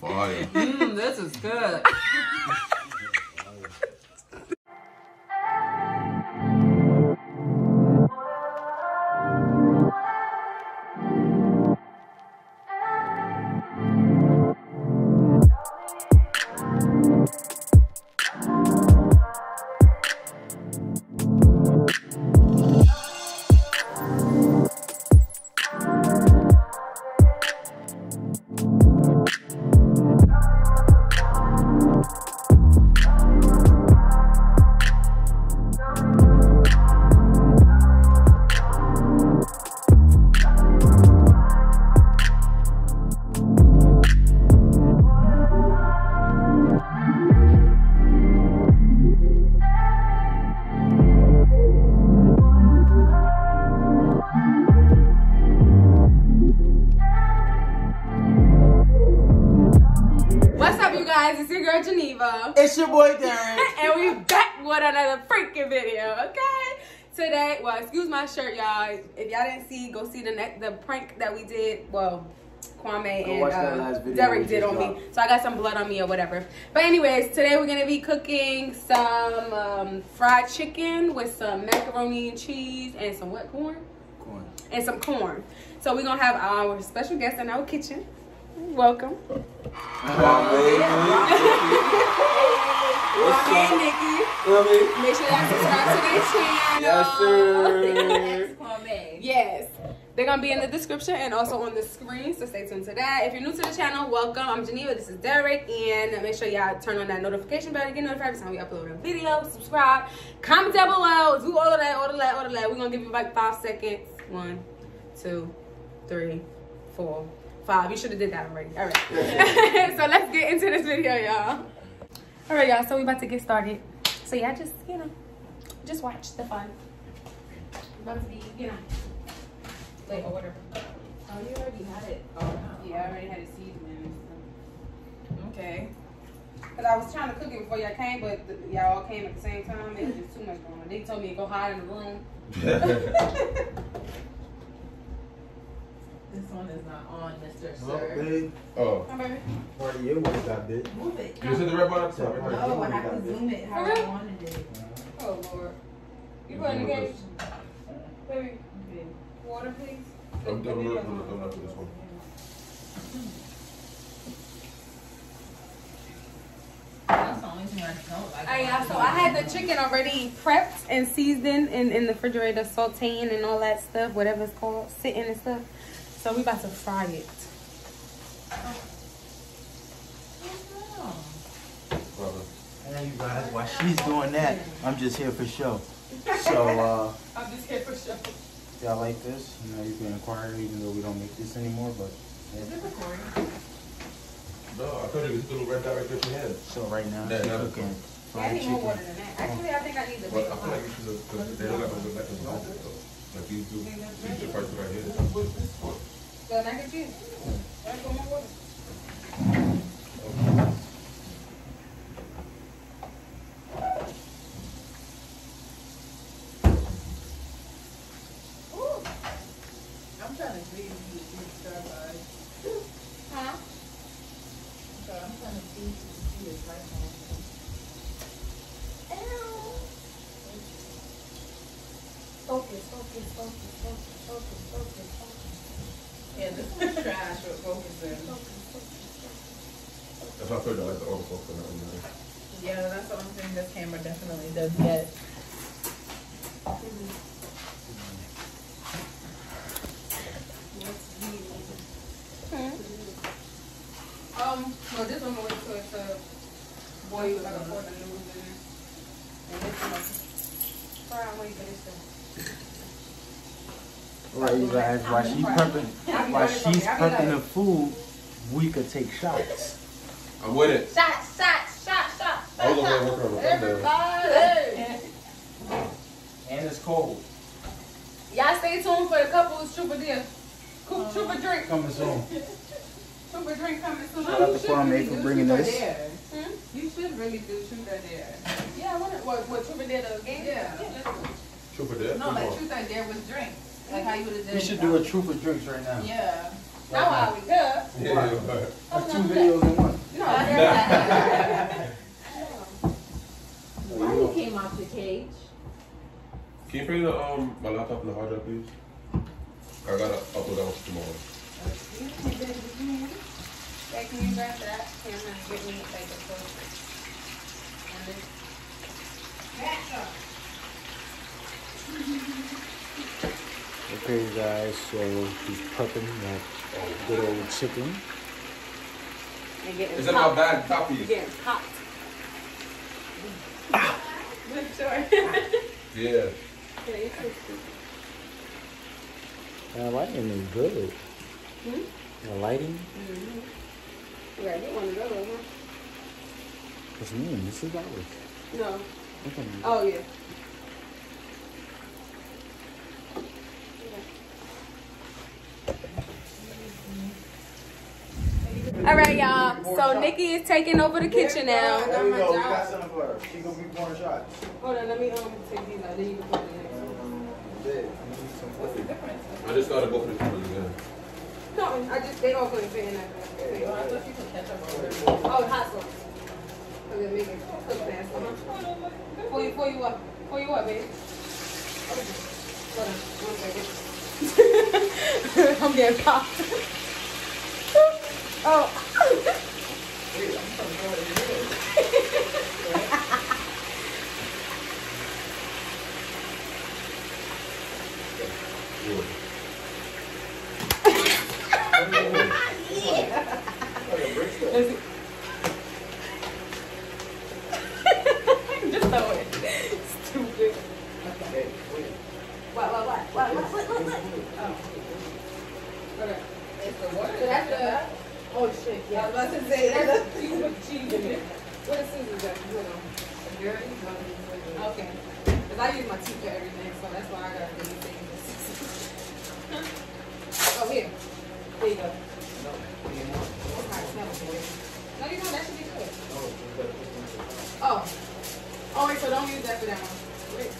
Fire. Mmm, this is good. It's your boy Derek. and we back with another freaking video, okay? Today, well, excuse my shirt, y'all. If y'all didn't see, go see the next the prank that we did. Well, Kwame Go and uh, last video we Derek did on me. So I got some blood on me or whatever. But anyways, today we're gonna be cooking some um, fried chicken with some macaroni and cheese and some what corn? Corn. And some corn. So we're gonna have our special guest in our kitchen. Welcome. Kwame and Nicky. Make sure y'all subscribe to their channel. Yes, sir. Yes. They're gonna be in the description and also on the screen, so stay tuned to that. If you're new to the channel, welcome. I'm Geneva. This is Derek, and make sure y'all turn on that notification bell to get notified every time we upload a video. Subscribe, comment down below, do all of that, all of that, all of that. We're gonna give you like five seconds. One, two, three, four, five. You should have did that already. All right. so let's get into this video, y'all. All right, y'all. So we about to get started. So y'all just, you know, just watch the fun. About to be, you know. Wait, or whatever. Oh, you already had it. Oh. Yeah, I already had it seasoned and. Okay. Cause I was trying to cook it before y'all came, but y'all all came at the same time. It was just too much going on. They told me to go hide in the room. This one is not on, Mr. Oh, Sir. babe. oh. Come baby. Part of your work, I did. Move it. You see the red bar up top? No, I have to zoom it how For I real? wanted it. Oh Lord. You put in the cage? Baby, water please. I'm done with I'm not for this one. That's the only thing I don't like. Alright, y'all. So I had the chicken already prepped and seasoned in, in the refrigerator, sauteing and all that stuff, whatever it's called, sitting and stuff. So we about to fry it. Brother. And you guys, while she's doing that, I'm just here for show. So, uh, I'm just here for show. y'all like this? You know, you can inquire even though we don't make this anymore, but. Is it recording? No, I told you this little red dot right there for head. So right now, Yeah, she's yeah. cooking Yeah, I need more chicken. water than that. Actually, I think I need the But bigger I feel like one. you should have, because they don't got to go back to the house. Like these two, these two parts right here. The mac and cheese. Let's go more water. I'm trying to see if you can start by. Huh? So I'm trying to see if you can see it right now. Focus, focus, focus, focus, focus, focus, focus, Yeah, this is trash with focusing. focus, focus. That's why I told you I like the overflow for that one. Yeah, that's the only thing this camera definitely does get. Um, well, this one will wait till it's uh, boil with like a fourth of noodles in there. And this one, fry and wait for this to. Alright, you guys, while she prepping, while she's prepping the food, we could take shots. I'm with it. Shot, shot, shot, shot. I was over there working on my. Everybody. And it's cold. Y'all stay tuned for the couples trooper deal. Coop trooper drink. Coming soon. Trooper drink coming soon. Shout out to Kwame for bringing this. Hmm? You should really do truth or dare. Yeah, I wonder what, what trooper did the game? Yeah. let's do it. Trooper there? No, like truth or dare with drinks. Like how you would have did. We should do a truth of drinks right now. Yeah. Now while we good. Yeah, but That's two videos in one. No. Why you came out your cage? can you bring the um my laptop and the hard drive, please? I gotta upload that one tomorrow. Hey, can you grab that camera and get me like a portrait? And this. Okay, guys, so he's prepping that good old chicken. And getting Is it my popped. bad You're copy? getting popped. Make sure. Yeah. Yeah, you're. The lighting is good. Hmm? The lighting? Mm-hmm. Yeah, get one of those, huh? What's mean? This is ours. No. Okay. Oh, yeah. Right, y'all. So Nicky is taking over the kitchen now. There we go. We got something for her. She gonna be pouring shots. Hold on, let me um take these out. Then you can put it in next one. What's the difference? I just gotta go for the cameras again. No, I just they all couldn't fit in that. bag. Oh, I thought you could catch up over. Oh, hot sauce. Cause it make it cook fast. Pull you, pull you up, pull you up, baby. Okay. Hold on, one second. I'm getting popped. Oh. Is it- Just throw it. Stupid. What, what, what, what, what, what, what, what? Oh. Okay. It's the water. So that's the, oh shit, yeah. I was about to say, That's that's the cheese with cheese in it. What is scissors at? Hold on. Okay. Cause I use my teeth for everything, so that's why I gotta do these things. Oh, here. There you go. Okay, smell it. No, you don't, that should be good. Oh. Oh, wait, so don't use that for that one. Wait.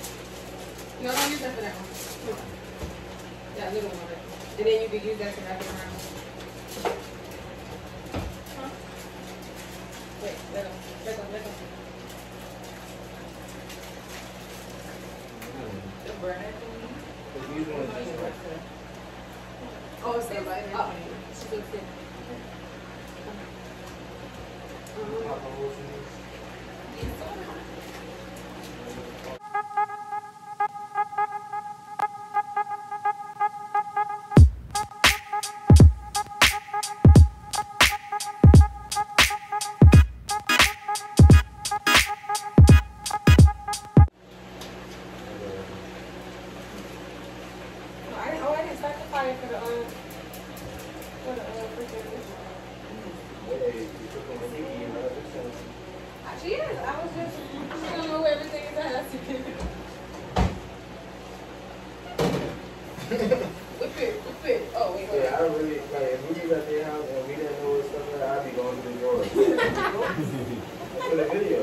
No, don't use that for that one. Here. That little one. And then you can use that to wrap it around. Huh? Wait, let go, let go, let go. The. Oh, it's there, right? Oh, it's fit. Um, no, She is. I was just, I don't know everything is at. whip it, whip it. Oh, wait, wait. Yeah, I really, like, if we was at their house and we didn't know what stuff like that, I'd be going to the drawer. For the video.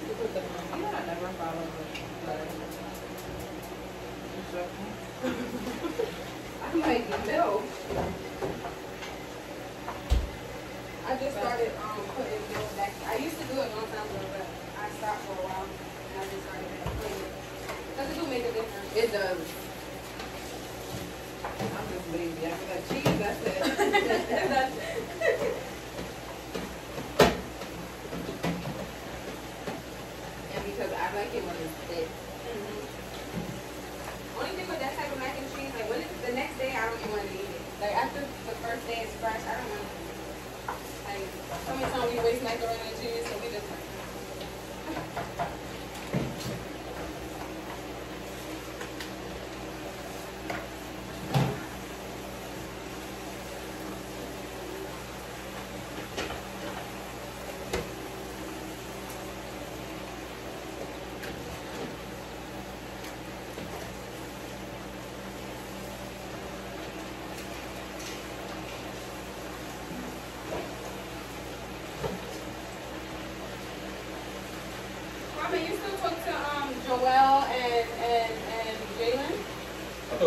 You put the, you know, I never follow the, I'm like, no. I just started um, putting those back. I used to do it a long time ago, but I stopped for a while. And I just started back putting it. Because it do make a difference. It does. Um, I'm just lazy. I got cheese, that's it.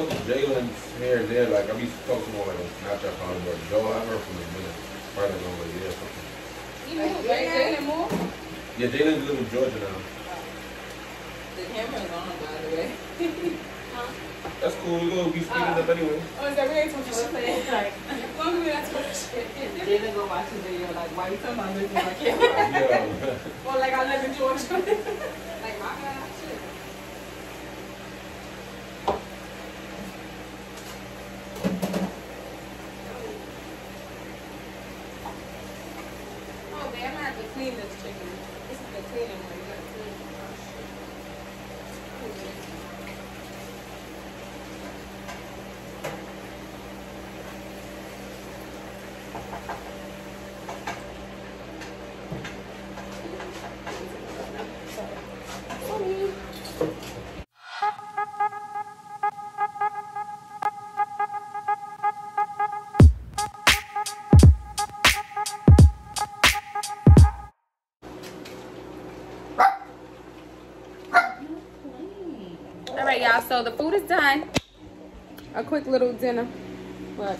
talk to Jalen here and there. Like I be talking more like on Snapchat probably, but Joe, I heard from him a minute. Probably like over a year or something. You moved, right? Jalen moved? Yeah, Jalen live in Georgia now. The camera's on, by the way. That's cool. We're gonna be speeding up uh, anyway. Oh, is that we ain't talking shit? like, Long as we not talking shit. Jalen go watch the video, like, why you talking about losing my camera? Yeah. Or like I live in Georgia. like my God, shit. Oh, damn, I have to clean this chicken. This is the cleaning one. You gotta clean it. Y'all. So the food is done. A quick little dinner. What?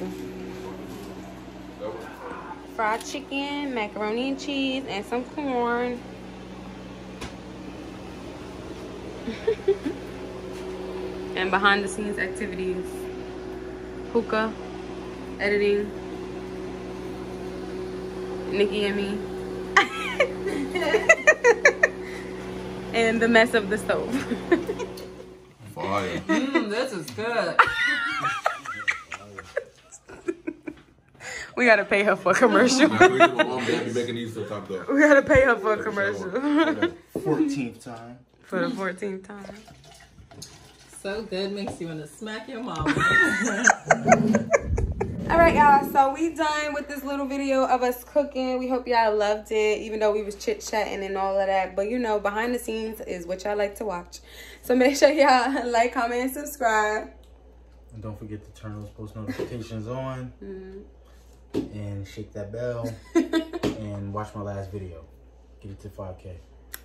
Fried chicken, macaroni and cheese, and some corn. and behind the scenes activities. Hookah, editing, Nicky and me. and the mess of the stove. Fire. Mmm, this is good. we gotta pay her for a commercial. Now, we my mom they be making these sometimes though. we gotta pay her for a commercial. 14th time. for the 14th time. So good, makes you want to smack your mom. All right, y'all. So we done with this little video of us cooking. We hope y'all loved it, even though we was chit chatting and all of that. But you know, behind the scenes is what y'all like to watch. So make sure y'all like, comment, and subscribe. And don't forget to turn those post notifications on Mm-hmm. and shake that bell and watch my last video. Get it to 5K.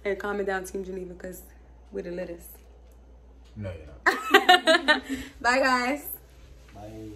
and comment down Team Geneva because we're the littest. No, you're not. Bye, guys. Bye.